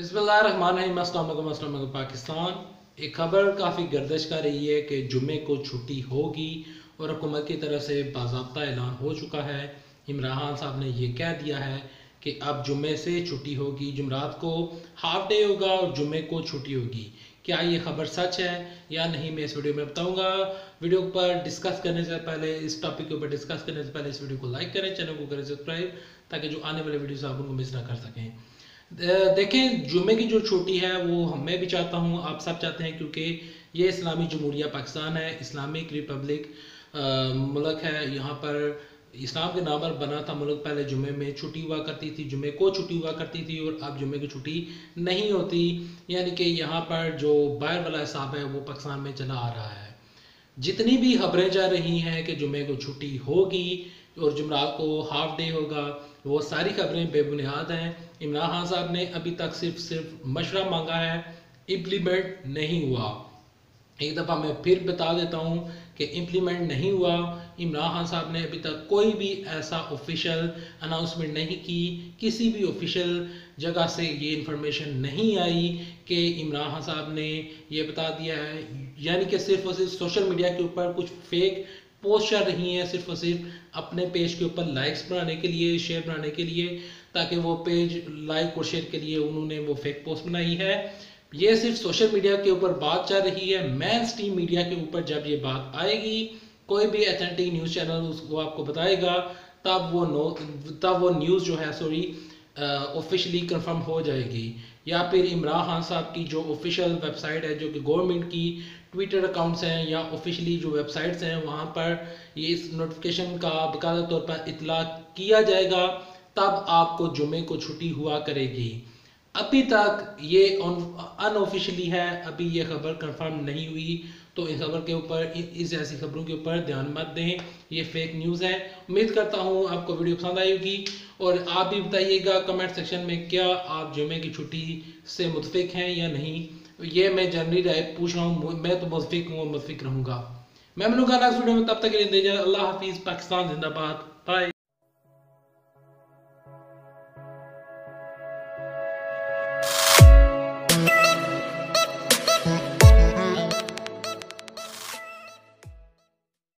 بسم اللہ الرحمن الرحیم السلام علیکم السلام علیکم پاکستان ایک خبر کافی گردش کر رہی ہے کہ جمعے کو چھٹی ہوگی اور حکومت کی طرف سے باضابطہ اعلان ہو چکا ہے۔ عمران خان صاحب نے یہ کہہ دیا ہے کہ اب جمعے سے چھٹی ہوگی، جمعرات کو ہاف ڈے ہوگا اور جمعے کو چھٹی ہوگی۔ کیا یہ خبر سچ ہے یا نہیں میں اس ویڈیو میں بتاؤں گا۔ ویڈیو پر ڈسکس کرنے سے پہلے، اس ٹاپک کے اوپر ڈسکس کرنے سے پہلے اس ویڈیو کو لائک کریں، چینل کو کریں، سبسکرائب، تاکہ جو آنے والے ویڈیوز آپ ان کو مس نہ کر سکیں۔ دیکھیں، جمعے کی جو چھوٹی ہے، وہ میں بھی چاہتا ہوں، آپ سب چاہتے ہیں، کیونکہ یہ اسلامی جمہوریہ پاکستان ہے، اسلامک ریپبلک ملک ہے، یہاں پر اسلام کے نام پر بنا تھا ملک پہلے جمعے میں، چھٹی ہوا کرتی تھی، جمعے کو چھٹی ہوا کرتی تھی، اور اب جمعے کی چھٹی نہیں ہوتی یعنی کہ یہاں پر جو باہر والا حساب ہے، وہ پاکستان میں چلا آ رہا ہے۔ جتنی بھی خبریں جا رہی ہیں کہ جمعے کو چھٹی ہوگی اور جمعرات کو ہاف ڈے ہوگا، وہ ساری خبریں بے بنیاد ہیں۔ عمران خان صاحب نے ابھی تک صرف صرف مشورہ مانگا ہے امپلیمنٹ نہیں ہوا۔ ایک دفعہ میں پھر بتا دیتا ہوں کہ امپلیمنٹ نہیں ہوا۔ عمران خان صاحب نے ابھی تک کوئی بھی ایسا آفیشیل اناؤنسمنٹ نہیں کی۔ کسی بھی آفیشیل جگہ سے یہ انفارمیشن نہیں آئی کہ عمران خان صاحب نے یہ بتا دیا ہے۔ یعنی کہ صرف اور صرف سوشل میڈیا کے اوپر کچھ فیک پوسٹ چل رہی ہیں۔ صرف اور صرف اپنے پیج کے اوپر لائکس بنانے کے لیے شیئر بنانے کے لیے، تاکہ وہ پیج لائک اور شیئر کے لیے انہوں نے وہ فیک پوسٹ بنائی ہے۔ یہ صرف سوشل میڈیا کے اوپر بات چل رہی ہے مین سٹریم میڈیا کے اوپر جب یہ بات آئے گی، کوئی بھی ایتھنٹک نیوز چینل اس کو آپ کو بتائے گا، تب وہ نو، تب وہ نیوز جو ہے سوری آفیشلی کنفرم ہو جائے گی۔ یا پھر عمران خان صاحب کی جو آفیشیل ویب سائٹ ہے، جو کہ گورنمنٹ کی ٹویٹر اکاؤنٹس ہیں، یا آفیشلی جو ویب سائٹس ہیں، وہاں پر یہ اس نوٹیفکیشن کا باقاعدہ طور پر اطلاع کیا جائے گا، تب آپ کو جمعے کو چھٹی ہوا کرے گی۔ ابھی تک یہ ان آفیشلی ہے، ابھی یہ خبر کنفرم نہیں ہوئی۔ تو اس خبر کے اوپر، اس ایسی خبروں کے اوپر دھیان مت دیں۔ یہ فیک نیوز ہے۔ امید کرتا ہوں آپ کو ویڈیو پسند آئی ہوگی۔ اور آپ بھی بتائیے گا کمنٹ سیکشن میں کیا آپ جمعے کی چھٹی سے متفق ہیں یا نہیں۔ یہ میں جنرلی رائے پوچھ رہا ہوں۔ میں تو متفق ہوں اور متفق رہوں گا۔ میں ملوں گا نیکسٹ ویڈیو میں۔ تب تک کے لیے اللہ حافظ، پاکستان زندہ باد۔ بائے